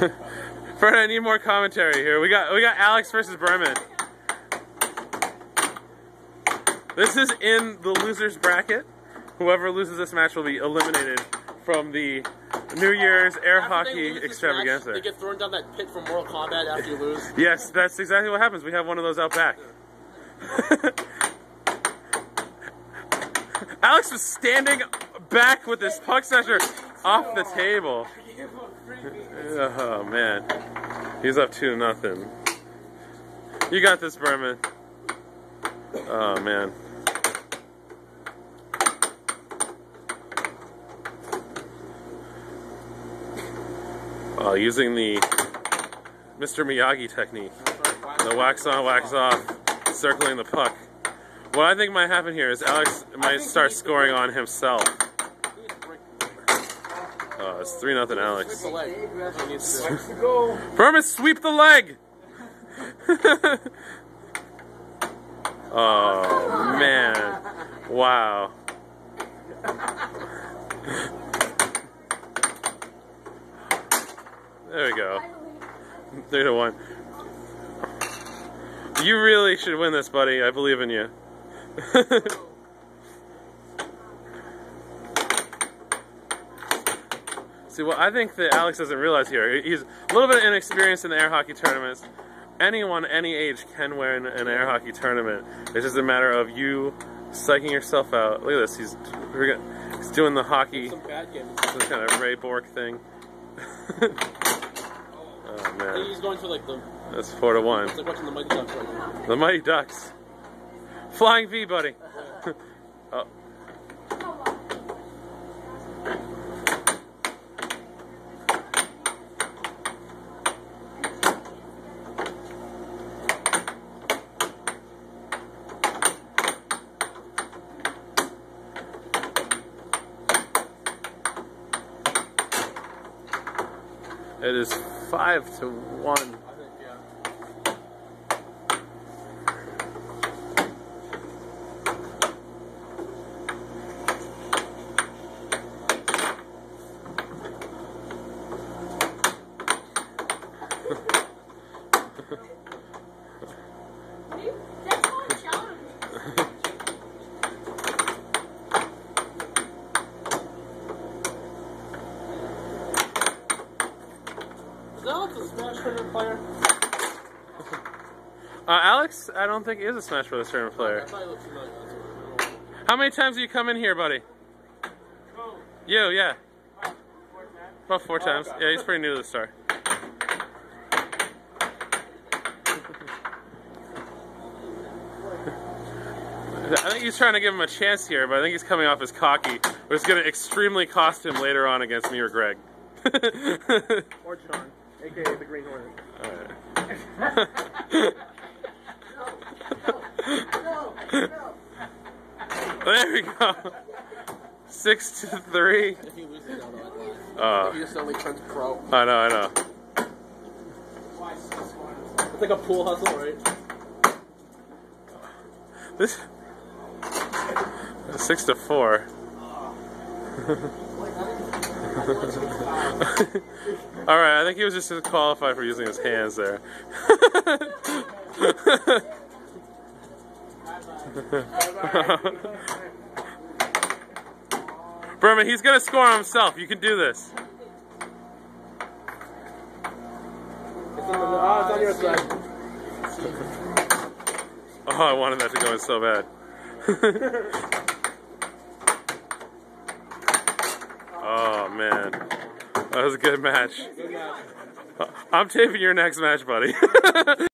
Fred, I need more commentary here. We got we got Alex versus Berman. This is in the losers bracket. Whoever loses this match will be eliminated from the New Year's air After they hockey lose this match, extravaganza. They get thrown down that pit from Mortal Kombat after you lose. Yes, that's exactly what happens. We have one of those out back. Alex was standing back with his puck snatcher off the table. Oh man, he's up two nothing. You got this, Berman. Oh man. Oh, using the Mr. Miyagi technique. The wax on, wax off, circling the puck. What I think might happen here is Alex might start scoring on himself. Oh, it's 3 nothing Alex. The leg. That's what he needs to do. Berman, sweep the leg! oh, man. Wow. There we go. Three to one. You really should win this, buddy. I believe in you. See, what I think that Alex doesn't realize here, he's a little bit inexperienced in the air hockey tournaments. Anyone, any age, can win an air hockey tournament. It's just a matter of you psyching yourself out. Look at this. He's he's doing the hockey, Some bad games. this kind of Ray Bourque thing. oh man, He's going to like the. that's four to one. It's like watching the Mighty Ducks right now. The Mighty Ducks. Flying V, buddy. oh. It is five to one. I think, yeah. That's all challenge. Is Alex a Smash tournament player? Uh, Alex, I don't think he is a Smash Bros. tournament player. thought he looked familiar. That's what I don't know. How many times have you come in here, buddy? You, yeah. About four times. Yeah, he's pretty new to the star. I think he's trying to give him a chance here, but I think he's coming off as cocky. which is going to extremely cost him later on against me or Greg. Or Sean, aka the Green Hornet. there we go. Six to three. If he loses now, though, I'd. Uh, He just suddenly turns pro. I know, I know. It's like a pool hustle, right? This six to four. All right, I think he was just disqualified for using his hands there. Berman, he's gonna score himself. You can do this. Oh, I wanted that to go in so bad. oh man, that was a good match. Good match. I'm taping your next match, buddy.